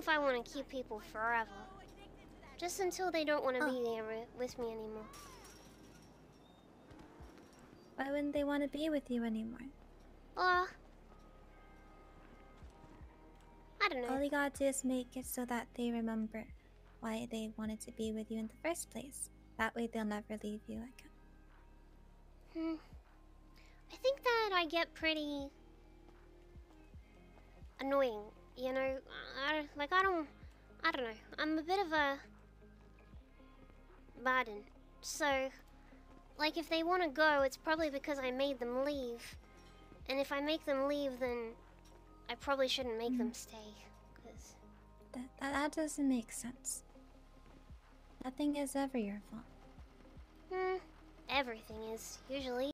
if I want to keep people forever. Just until they don't want to be there with me anymore. Why wouldn't they want to be with you anymore? Or I don't know. All you gotta do is make it so that they remember why they wanted to be with you in the first place. That way they'll never leave you again. Hmm. I think that I get pretty annoying. You know, I I'm a bit of a burden. So, like, if they want to go, it's probably because I made them leave. And if I make them leave, then I probably shouldn't make them stay. Cause That, that that doesn't make sense. Nothing is ever your fault. hmm, everything is usually.